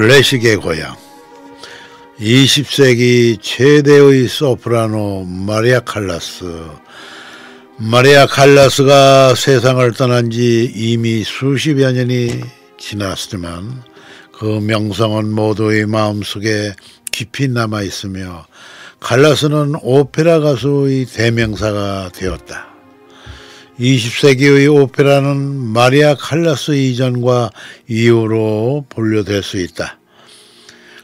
클래식의 고향. 20세기 최대의 소프라노 마리아 칼라스 마리아 칼라스가 세상을 떠난 지 이미 수십여 년이 지났지만 그 명성은 모두의 마음속에 깊이 남아 있으며 칼라스는 오페라 가수의 대명사가 되었다. 20세기의 오페라는 마리아 칼라스 이전과 이후로 분류될 수 있다.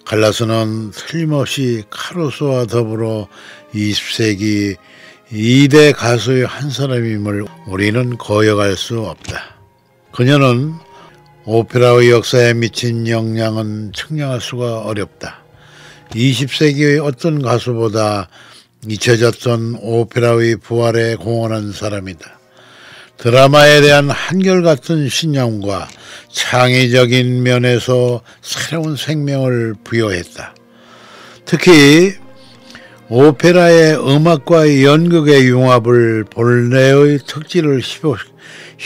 칼라스는 틀림없이 카루소와 더불어 20세기 2대 가수의 한 사람임을 우리는 거역할 수 없다. 그녀는 오페라의 역사에 미친 영향은 측량할 수가 어렵다. 20세기의 어떤 가수보다 잊혀졌던 오페라의 부활에 공헌한 사람이다. 드라마에 대한 한결같은 신념과 창의적인 면에서 새로운 생명을 부여했다. 특히 오페라의 음악과 연극의 융합을 본래의 특질을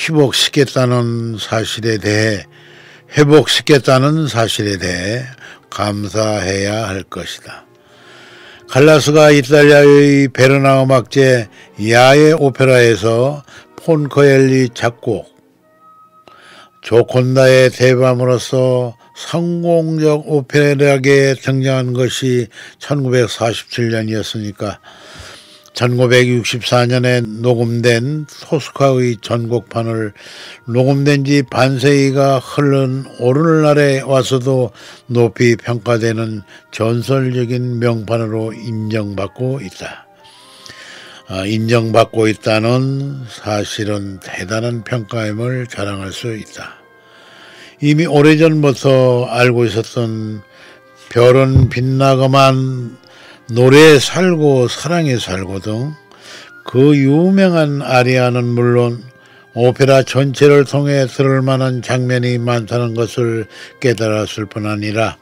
회복, 시켰다는 사실에 대해 회복시켰다는 사실에 대해 감사해야 할 것이다. 칼라스가 이탈리아의 베르나 음악제 야외 오페라에서 폰코엘리 작곡 조콘다의 대밤으로서 성공적 오페라계에 등장한 것이 1947년이었으니까 1964년에 녹음된 토스카의 전곡판을 녹음된 지 반세기가 흐른 오늘날에 와서도 높이 평가되는 전설적인 명판으로 인정받고 있다. 아, 인정받고 있다는 사실은 대단한 평가임을 자랑할 수 있다. 이미 오래전부터 알고 있었던 별은 빛나고만 노래에 살고 사랑에 살고 등 그 유명한 아리아는 물론 오페라 전체를 통해 들을 만한 장면이 많다는 것을 깨달았을 뿐 아니라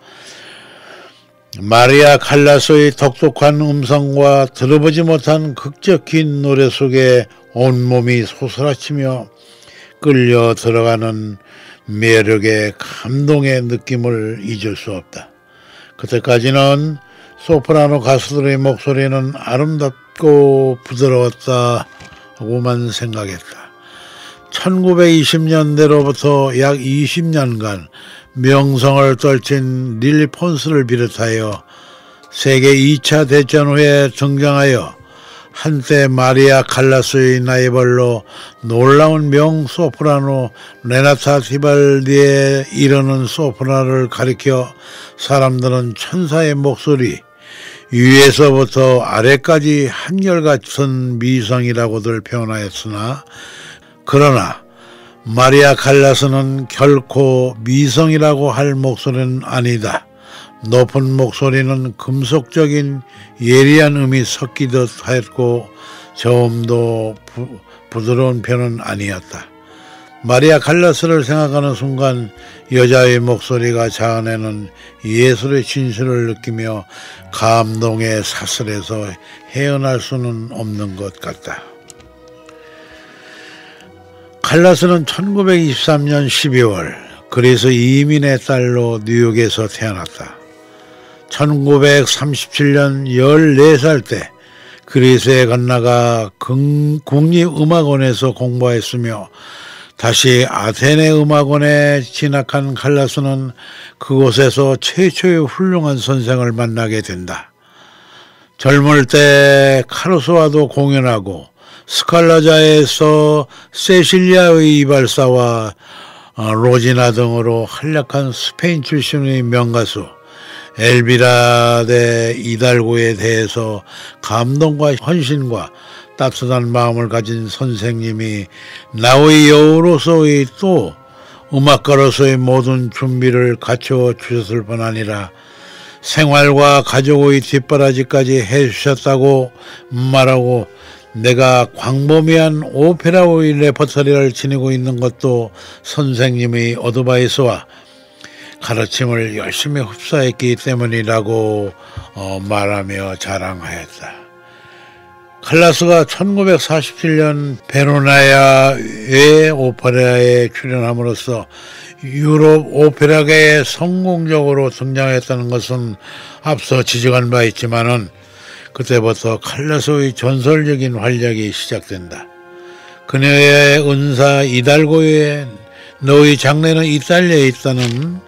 마리아 칼라소의 독특한 음성과 들어보지 못한 극적 긴 노래 속에 온몸이 소스라치며 끌려 들어가는 매력의 감동의 느낌을 잊을 수 없다. 그때까지는 소프라노 가수들의 목소리는 아름답고 부드러웠다고만 생각했다. 1920년대로부터 약 20년간 명성을 떨친 릴리 폰스를 비롯하여 세계 2차 대전 후에 등장하여 한때 마리아 칼라스의 나이벌로 놀라운 명 소프라노 레나타 티발디에 이르는 소프라를 가리켜 사람들은 천사의 목소리 위에서부터 아래까지 한결같은 미성이라고들 표현하였으나 그러나 마리아 칼라스는 결코 미성이라고 할 목소리는 아니다. 높은 목소리는 금속적인 예리한 음이 섞이듯 하였고 저음도 부, 부드러운 편은 아니었다. 마리아 칼라스를 생각하는 순간 여자의 목소리가 자아내는 예술의 진실을 느끼며 감동의 사슬에서 헤어날 수는 없는 것 같다. 칼라스는 1923년 12월 그래서 이민의 딸로 뉴욕에서 태어났다. 1937년 14살 때 그리스에 건너가 국립음악원에서 공부했으며 다시 아테네 음악원에 진학한 칼라스는 그곳에서 최초의 훌륭한 선생을 만나게 된다. 젊을 때 카루소와도 공연하고 스칼라자에서 세실리아의 이발사와 어, 로지나 등으로 활약한 스페인 출신의 명가수 엘비라 데 이달고에 대해서 감동과 헌신과 따뜻한 마음을 가진 선생님이 나의 여우로서의 또 음악가로서의 모든 준비를 갖춰 주셨을 뿐 아니라 생활과 가족의 뒷바라지까지 해주셨다고 말하고 내가 광범위한 오페라의 레퍼토리를 지니고 있는 것도 선생님의 어드바이스와 가르침을 열심히 흡수했기 때문이라고 어, 말하며 자랑하였다. 칼라스가 1947년 베로나야의 오페라에 출연함으로써 유럽 오페라계에 성공적으로 등장했다는 것은 앞서 지적한 바 있지만은 그때부터 칼라소의 전설적인 활약이 시작된다. 그녀의 은사 이달고의 너의 장래는 이탈리아에 있다는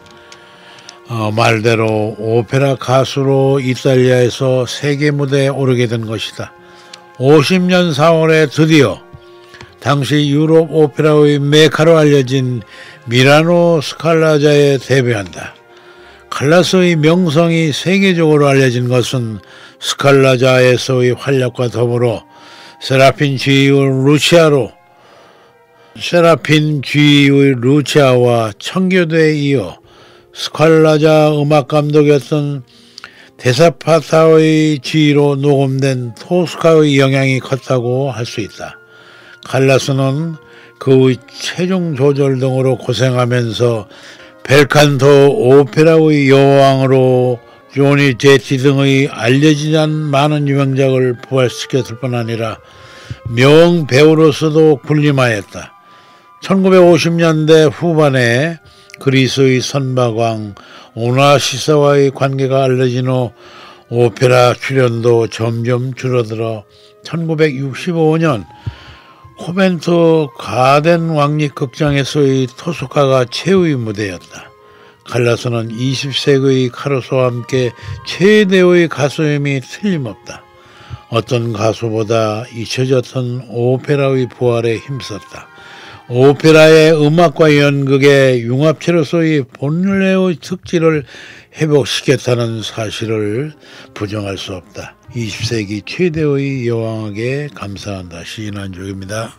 어, 말대로 오페라 가수로 이탈리아에서 세계 무대에 오르게 된 것이다. 50년 4월에 드디어 당시 유럽 오페라의 메카로 알려진 밀라노 스칼라좌에 데뷔한다. 칼라스의 명성이 세계적으로 알려진 것은 스칼라좌에서의 활약과 더불어 세라핀 지휘의 루치아로 세라핀 지휘의 루치아와 청교도에 이어 스칼라좌 음악 감독이었던 데 사바타의 지휘로 녹음된 토스카의 영향이 컸다고 할 수 있다. 칼라스는 그의 체중 조절 등으로 고생하면서 벨칸토 오페라의 여왕으로 조니 제티 등의 알려지지 않은 많은 유명작을 부활시켰을 뿐 아니라 명 배우로서도 군림하였다. 1950년대 후반에 그리스의 선박왕 오나시사와의 관계가 알려진 후 오페라 출연도 점점 줄어들어 1965년 코벤트 가덴 왕립 극장에서의 토스카가 최후의 무대였다. 갈라서는 20세기의 카로소와 함께 최대의 가수임이 틀림없다. 어떤 가수보다 잊혀졌던 오페라의 부활에 힘썼다. 오페라의 음악과 연극의 융합체로서의 본래의 특질을 회복시켰다는 사실을 부정할 수 없다. 20세기 최대의 여왕에게 감사한다. 시인한적입니다.